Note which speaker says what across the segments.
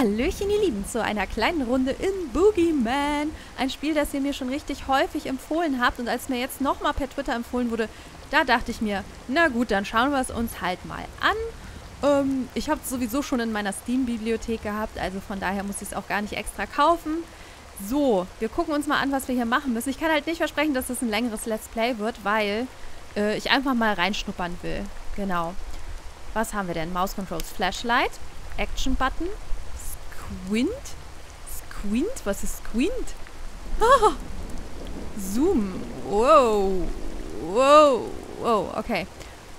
Speaker 1: Hallöchen, ihr Lieben, zu einer kleinen Runde in Boogeyman. Ein Spiel, das ihr mir schon richtig häufig empfohlen habt. Und als mir jetzt nochmal per Twitter empfohlen wurde, da dachte ich mir, na gut, dann schauen wir es uns halt mal an. Ähm, ich habe es sowieso schon in meiner Steam-Bibliothek gehabt, also von daher muss ich es auch gar nicht extra kaufen. So, wir gucken uns mal an, was wir hier machen müssen. Ich kann halt nicht versprechen, dass es ein längeres Let's Play wird, weil äh, ich einfach mal reinschnuppern will. Genau. Was haben wir denn? Mouse Controls Flashlight, Action Button, Squint, Squint? Was ist Squint? Ah, Zoom. Wow. Wow. Wow, okay.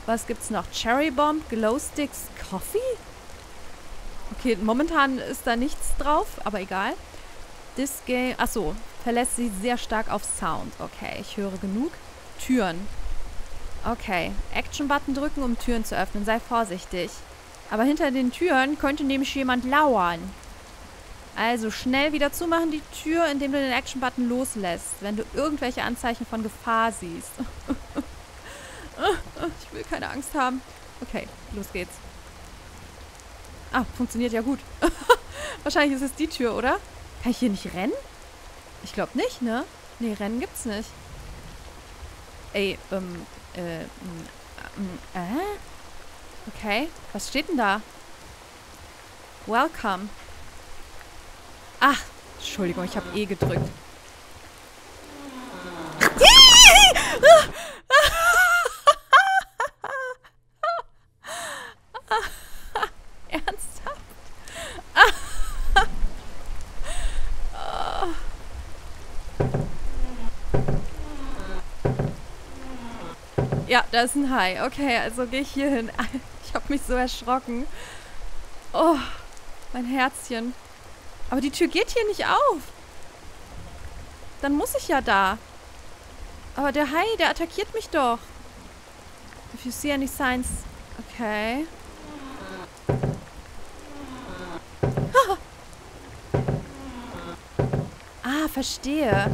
Speaker 1: Was gibt's noch? Cherry Bomb, Glow Sticks, Coffee? Okay, momentan ist da nichts drauf, aber egal. This game. Achso, verlässt sie sehr stark auf Sound. Okay, ich höre genug. Türen. Okay, Action-Button drücken, um Türen zu öffnen. Sei vorsichtig. Aber hinter den Türen könnte nämlich jemand lauern. Also schnell wieder zumachen die Tür, indem du den Action-Button loslässt, wenn du irgendwelche Anzeichen von Gefahr siehst. ich will keine Angst haben. Okay, los geht's. Ah, funktioniert ja gut. Wahrscheinlich ist es die Tür, oder? Kann ich hier nicht rennen? Ich glaube nicht, ne? Nee, rennen gibt's nicht. Ey, ähm, äh, ähm, äh? Okay, was steht denn da? Welcome. Ach, Entschuldigung, ich habe E gedrückt. Ja, da ist ein Hai. Okay, also gehe ich hier hin. Ich habe mich so erschrocken. Oh, mein Herzchen. Aber die Tür geht hier nicht auf. Dann muss ich ja da. Aber der Hai, der attackiert mich doch. If you see any signs... Okay. Ah, verstehe.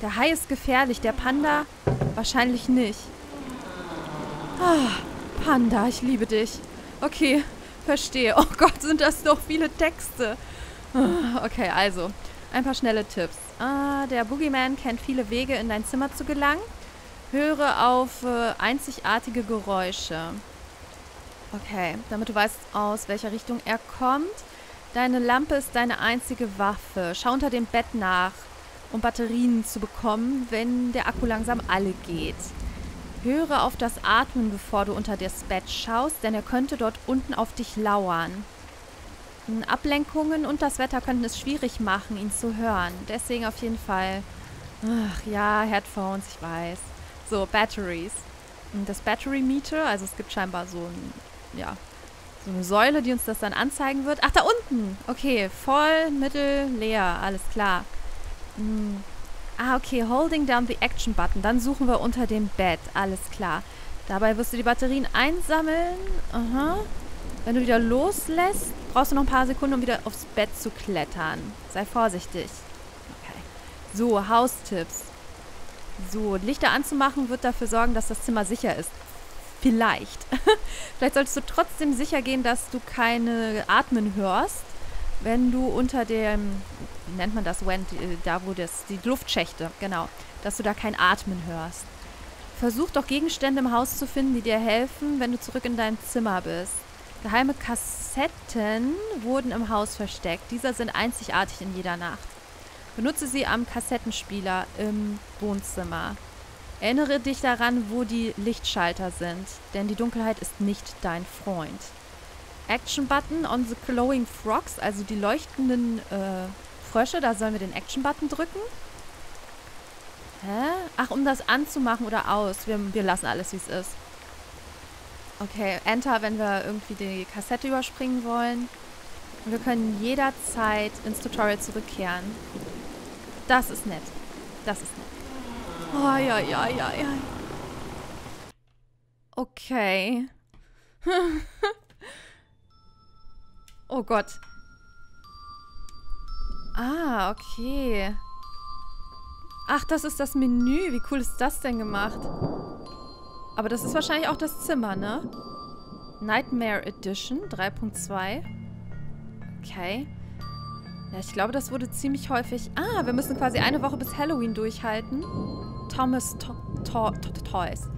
Speaker 1: Der Hai ist gefährlich. Der Panda Wahrscheinlich nicht. Ah, Panda, ich liebe dich. Okay, verstehe. Oh Gott, sind das doch viele Texte. Ah, okay, also, ein paar schnelle Tipps. Ah, der Boogeyman kennt viele Wege, in dein Zimmer zu gelangen. Höre auf äh, einzigartige Geräusche. Okay, damit du weißt, aus welcher Richtung er kommt. Deine Lampe ist deine einzige Waffe. Schau unter dem Bett nach um Batterien zu bekommen, wenn der Akku langsam alle geht. Höre auf das Atmen, bevor du unter das Bett schaust, denn er könnte dort unten auf dich lauern. Ablenkungen und das Wetter könnten es schwierig machen, ihn zu hören. Deswegen auf jeden Fall. Ach ja, Headphones, ich weiß. So, Batteries. Das Battery Meter, also es gibt scheinbar so ein, ja, so eine Säule, die uns das dann anzeigen wird. Ach, da unten! Okay, voll, mittel, leer, alles klar. Hm. Ah, okay. Holding down the Action Button. Dann suchen wir unter dem Bett. Alles klar. Dabei wirst du die Batterien einsammeln. Aha. Wenn du wieder loslässt, brauchst du noch ein paar Sekunden, um wieder aufs Bett zu klettern. Sei vorsichtig. Okay. So, Haustipps. So, Lichter anzumachen wird dafür sorgen, dass das Zimmer sicher ist. Vielleicht. Vielleicht solltest du trotzdem sicher gehen, dass du keine Atmen hörst wenn du unter dem, wie nennt man das, when, da wo das, die Luftschächte, genau, dass du da kein Atmen hörst. Versuch doch Gegenstände im Haus zu finden, die dir helfen, wenn du zurück in dein Zimmer bist. Geheime Kassetten wurden im Haus versteckt. Diese sind einzigartig in jeder Nacht. Benutze sie am Kassettenspieler im Wohnzimmer. Erinnere dich daran, wo die Lichtschalter sind, denn die Dunkelheit ist nicht dein Freund. Action-Button on the glowing frogs, also die leuchtenden äh, Frösche, da sollen wir den Action-Button drücken. Hä? Ach, um das anzumachen oder aus. Wir, wir lassen alles, wie es ist. Okay, Enter, wenn wir irgendwie die Kassette überspringen wollen. Und wir können jederzeit ins Tutorial zurückkehren. Das ist nett. Das ist nett. Oh, ja, ja, ja, ja. Okay. Oh Gott. Ah, okay. Ach, das ist das Menü. Wie cool ist das denn gemacht? Aber das ist wahrscheinlich auch das Zimmer, ne? Nightmare Edition 3.2. Okay. Ja, ich glaube, das wurde ziemlich häufig... Ah, wir müssen quasi eine Woche bis Halloween durchhalten. Thomas to to to Toys.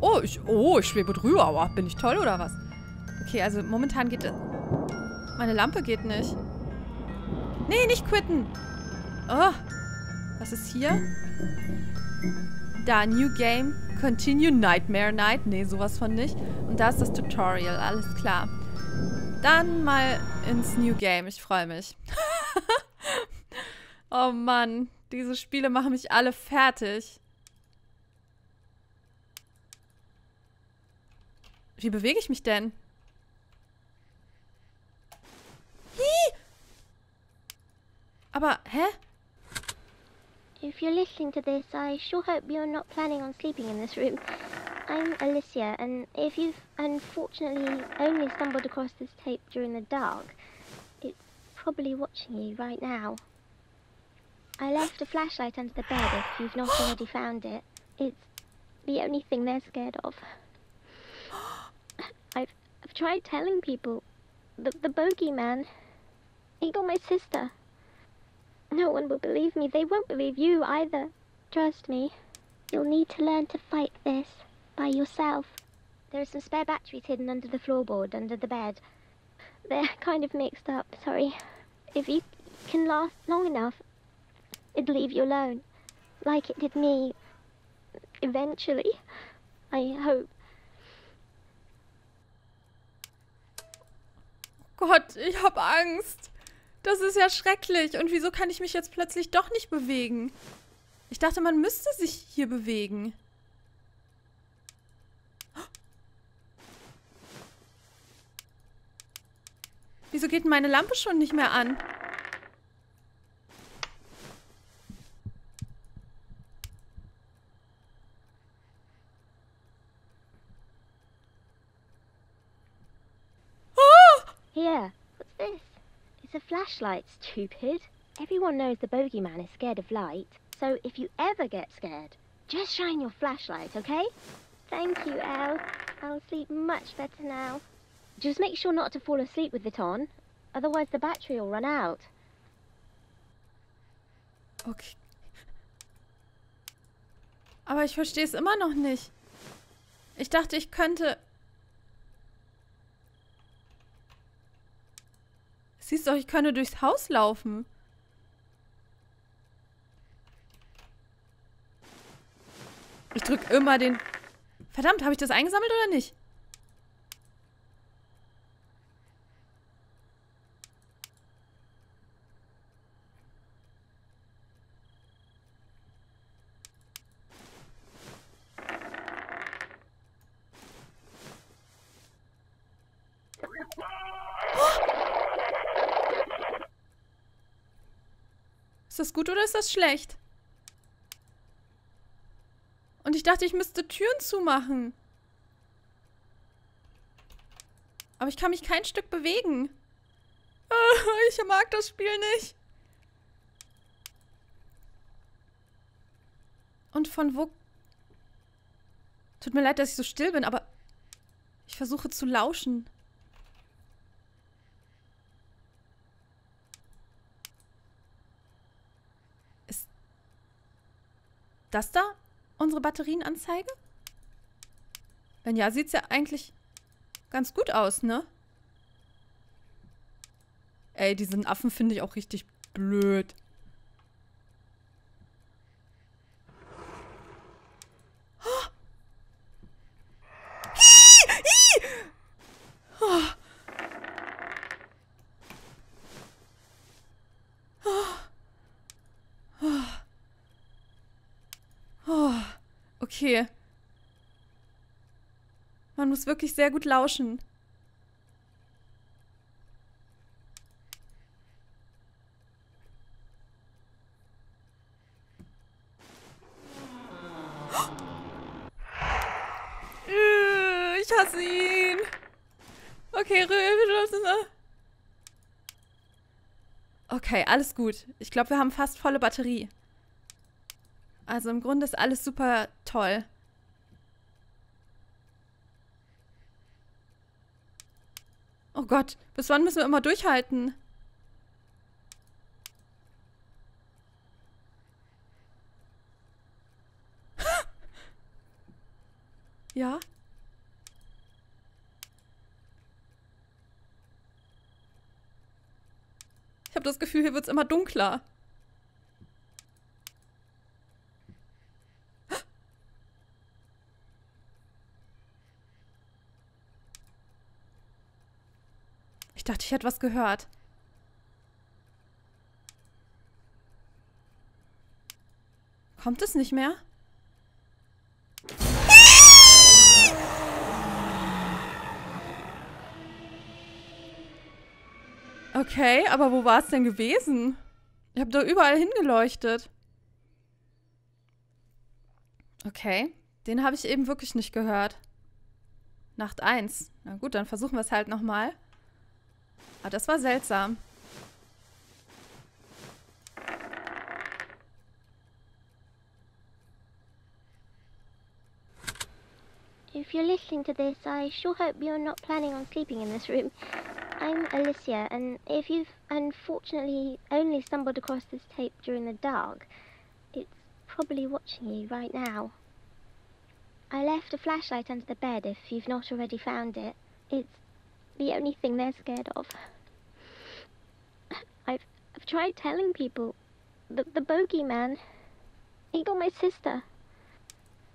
Speaker 1: Oh, ich, oh, ich schwebe drüber. Aber bin ich toll oder was? Okay, also momentan geht... Meine Lampe geht nicht. Nee, nicht quitten. Oh. Was ist hier? Da, New Game. Continue Nightmare Night. Nee, sowas von nicht. Und da ist das Tutorial. Alles klar. Dann mal ins New Game. Ich freue mich. oh Mann. Diese Spiele machen mich alle fertig. Wie bewege ich mich denn? Aber, hä?
Speaker 2: If you're listening to this, I sure hope you're not planning on sleeping in this room. I'm Alicia, and if you've unfortunately only stumbled across this tape during the dark, it's probably watching you right now. I left a flashlight under the bed if you've not already found it. It's the only thing they're scared of. I've, I've tried telling people. The, the bogeyman. He got my sister. No one will believe me. They won't believe you either. Trust me. You'll need to learn to fight this by yourself. There are some spare batteries hidden under the floorboard, under the bed. They're kind of mixed up, sorry. If you can last long enough, it'd leave you alone. Like it did me. Eventually. I hope.
Speaker 1: Gott, ich hab Angst. Das ist ja schrecklich. Und wieso kann ich mich jetzt plötzlich doch nicht bewegen? Ich dachte, man müsste sich hier bewegen. Wieso geht meine Lampe schon nicht mehr an?
Speaker 2: Here, what's this? A flashlight, stupid. Everyone knows the bogeyman is scared of light, so if you ever get scared, just shine your flashlight, okay? Thank you, Elle. I'll sleep much better now. Just make sure not to fall asleep with it on, otherwise the battery will run out.
Speaker 1: Okay. Aber ich verstehe es immer noch nicht. Ich dachte, ich könnte... Siehst du, ich könnte durchs Haus laufen. Ich drücke immer den... Verdammt, habe ich das eingesammelt oder nicht? Ist das gut oder ist das schlecht? Und ich dachte, ich müsste Türen zumachen. Aber ich kann mich kein Stück bewegen. Ich mag das Spiel nicht. Und von wo... Tut mir leid, dass ich so still bin, aber ich versuche zu lauschen. Das da unsere Batterienanzeige? Wenn ja, sieht es ja eigentlich ganz gut aus, ne? Ey, diesen Affen finde ich auch richtig blöd. Okay. Man muss wirklich sehr gut lauschen. Ich hasse ihn. Okay, Okay, alles gut. Ich glaube, wir haben fast volle Batterie. Also im Grunde ist alles super toll. Oh Gott, bis wann müssen wir immer durchhalten? ja? Ich habe das Gefühl, hier wird es immer dunkler. Ich dachte, ich hätte was gehört. Kommt es nicht mehr? Okay, aber wo war es denn gewesen? Ich habe da überall hingeleuchtet. Okay, den habe ich eben wirklich nicht gehört. Nacht 1. Na gut, dann versuchen wir es halt nochmal. Aber das war seltsam.
Speaker 2: If you're listening to this, I sure hope you're not planning on sleeping in this room. I'm Alicia, and if you've unfortunately only stumbled across this tape during the dark, it's probably watching you right now. I left a flashlight under the bed if you've not already found it. It's the only thing they're scared of. I've, I've tried telling people. The, the bogeyman, he got my sister.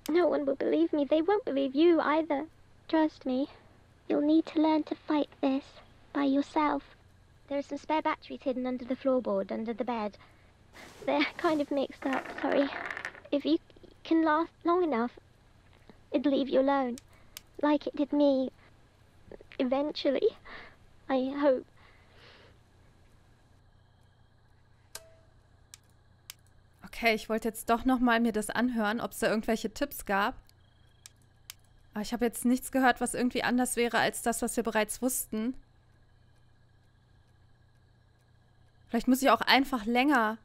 Speaker 2: No one will believe me. They won't believe you either. Trust me. You'll need to learn to fight this by yourself. There are some spare batteries hidden under the floorboard, under the bed. They're kind of mixed up, sorry. If you can last long enough, it'll leave you alone. Like it did me. Eventually. I hope.
Speaker 1: Okay, ich wollte jetzt doch nochmal mir das anhören, ob es da irgendwelche Tipps gab. Aber ich habe jetzt nichts gehört, was irgendwie anders wäre als das, was wir bereits wussten. Vielleicht muss ich auch einfach länger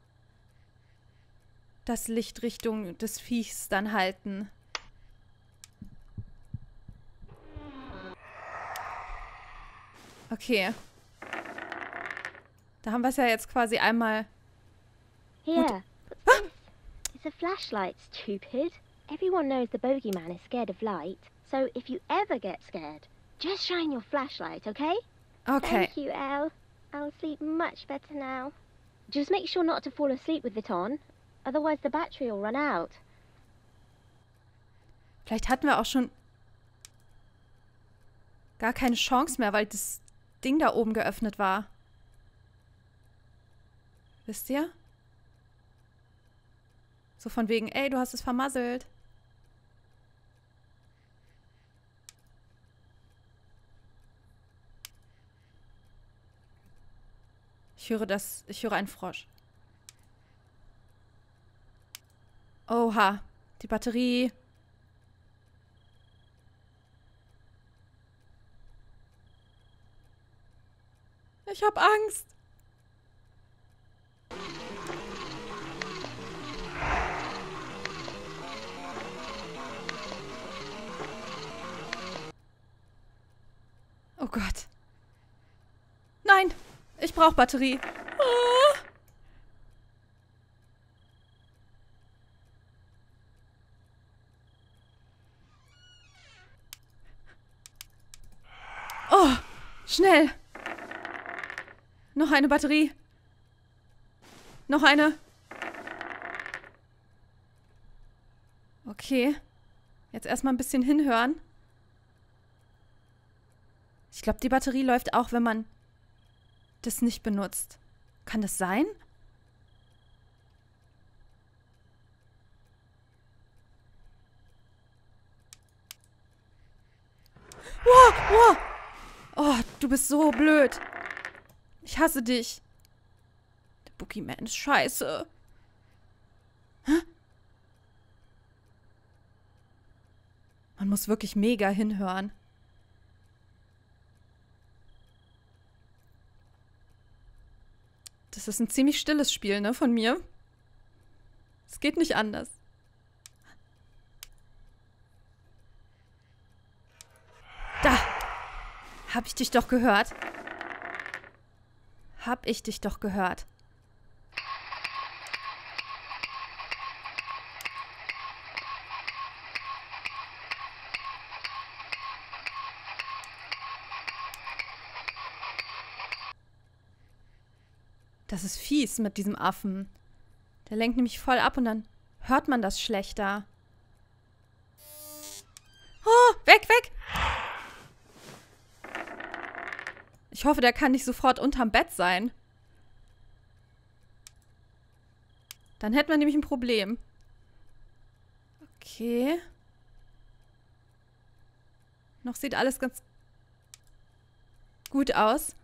Speaker 1: das Licht Richtung des Viechs dann halten. Okay. Da haben wir es ja jetzt quasi einmal...
Speaker 2: Here, what's this? It's a flashlight, stupid. Everyone knows the bogeyman is scared of light. So if you ever get scared, just shine your flashlight, okay?
Speaker 1: Okay.
Speaker 2: Thank you, Elle. I'll sleep much better now. Just make sure not to fall asleep with it on, otherwise the battery will run out.
Speaker 1: Vielleicht hatten wir auch schon gar keine Chance mehr, weil das Ding da oben geöffnet war. Wisst ihr? So von wegen, ey, du hast es vermasselt. Ich höre das, ich höre einen Frosch. Oha, die Batterie. Ich hab Angst. Oh Gott. Nein, ich brauche Batterie. Ah. Oh, schnell. Eine Batterie. Noch eine. Okay. Jetzt erstmal ein bisschen hinhören. Ich glaube, die Batterie läuft auch, wenn man das nicht benutzt. Kann das sein? Wow, wow. Oh, du bist so blöd. Ich hasse dich. Der Boogeyman ist scheiße. Hä? Man muss wirklich mega hinhören. Das ist ein ziemlich stilles Spiel, ne, von mir. Es geht nicht anders. Da. Hab ich dich doch gehört? Hab ich dich doch gehört? Das ist fies mit diesem Affen. Der lenkt nämlich voll ab und dann hört man das schlechter. Ich hoffe, der kann nicht sofort unterm Bett sein. Dann hätten wir nämlich ein Problem. Okay. Noch sieht alles ganz gut aus.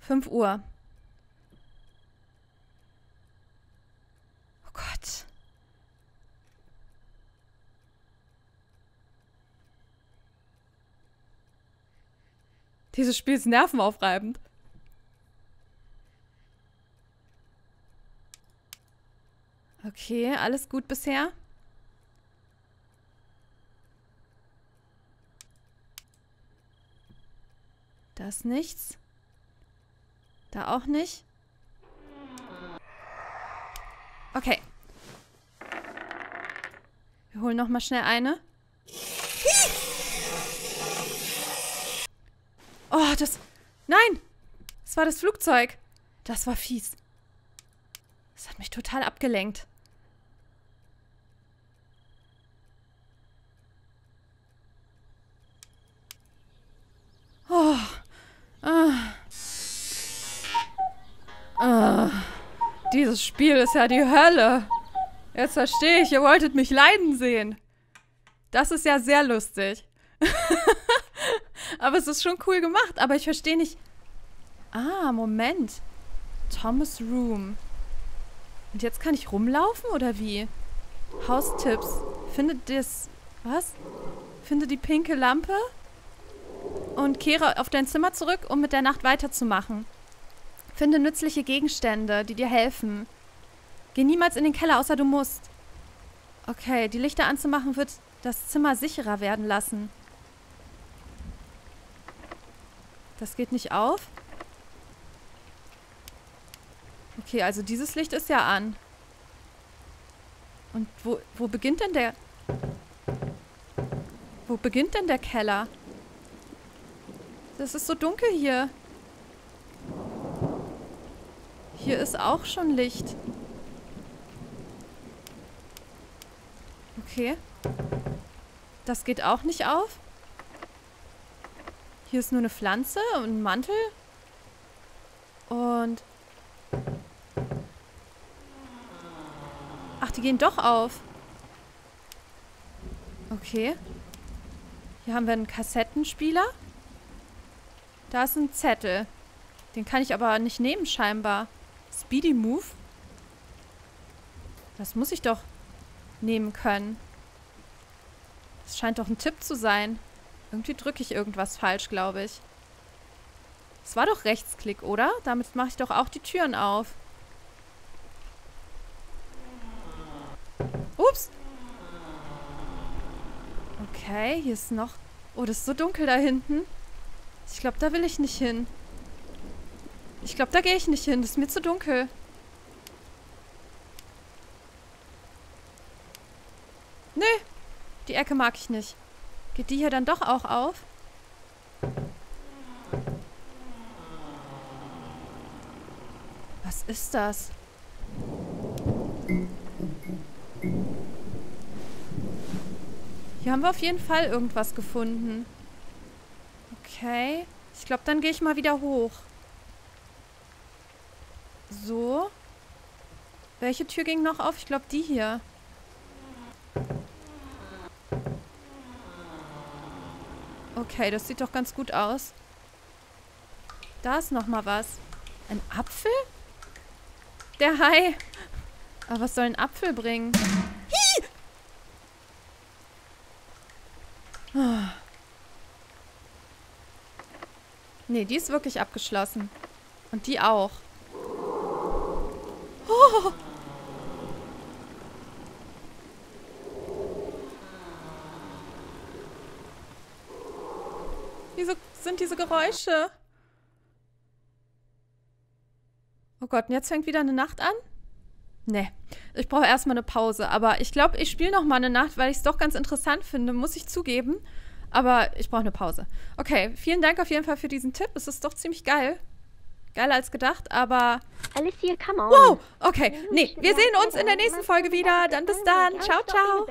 Speaker 1: 5 Uhr. Gott. Dieses Spiel ist nervenaufreibend. Okay, alles gut bisher. Das nichts. Da auch nicht. Okay. Wir holen noch mal schnell eine. Oh, das... Nein! Das war das Flugzeug. Das war fies. Das hat mich total abgelenkt. Oh. Ah. Ah, dieses Spiel ist ja die Hölle. Jetzt verstehe ich, ihr wolltet mich leiden sehen. Das ist ja sehr lustig. aber es ist schon cool gemacht, aber ich verstehe nicht. Ah, Moment. Thomas Room. Und jetzt kann ich rumlaufen oder wie? Haustipps. Findet das. Was? Finde die pinke Lampe und kehre auf dein Zimmer zurück, um mit der Nacht weiterzumachen. Finde nützliche Gegenstände, die dir helfen. Geh niemals in den Keller, außer du musst. Okay, die Lichter anzumachen wird das Zimmer sicherer werden lassen. Das geht nicht auf. Okay, also dieses Licht ist ja an. Und wo, wo beginnt denn der... Wo beginnt denn der Keller? Das ist so dunkel hier. Hier ist auch schon Licht. Okay. Das geht auch nicht auf. Hier ist nur eine Pflanze und ein Mantel. Und... Ach, die gehen doch auf. Okay. Hier haben wir einen Kassettenspieler. Da ist ein Zettel. Den kann ich aber nicht nehmen, scheinbar. Speedy Move? Das muss ich doch nehmen können. Das scheint doch ein Tipp zu sein. Irgendwie drücke ich irgendwas falsch, glaube ich. Es war doch Rechtsklick, oder? Damit mache ich doch auch die Türen auf. Ups. Okay, hier ist noch... Oh, das ist so dunkel da hinten. Ich glaube, da will ich nicht hin. Ich glaube, da gehe ich nicht hin. Das ist mir zu dunkel. Nee, die Ecke mag ich nicht. Geht die hier dann doch auch auf? Was ist das? Hier haben wir auf jeden Fall irgendwas gefunden. Okay. Ich glaube, dann gehe ich mal wieder hoch. So. Welche Tür ging noch auf? Ich glaube, die hier. Okay, das sieht doch ganz gut aus. Da ist noch mal was. Ein Apfel? Der Hai. Aber was soll ein Apfel bringen? Hi! Nee, die ist wirklich abgeschlossen. Und die auch. Oh. Wieso sind diese Geräusche? Oh Gott, und jetzt fängt wieder eine Nacht an? Nee, ich brauche erstmal eine Pause. Aber ich glaube, ich spiele nochmal eine Nacht, weil ich es doch ganz interessant finde, muss ich zugeben. Aber ich brauche eine Pause. Okay, vielen Dank auf jeden Fall für diesen Tipp. Es ist doch ziemlich geil. Geiler als gedacht, aber...
Speaker 2: Alicia, come on.
Speaker 1: Wow, okay. Nee, wir sehen uns in der nächsten Folge wieder. Dann bis dann. Ciao, ciao.